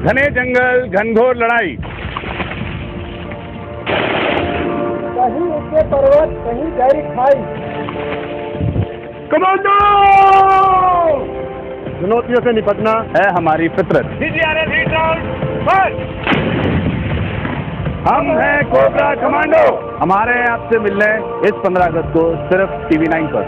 घने जंगल घनघोर लड़ाई। कहीं ऊँचे पर्वत कहीं गहरी खाई। कमांडो! चुनौतियों से निपटना है हमारी फितरत। हम हैं कोबरा कमांडो। हमारे आपसे मिलने इस 15 अगस्त को सिर्फ़ टीवी नाइन पर।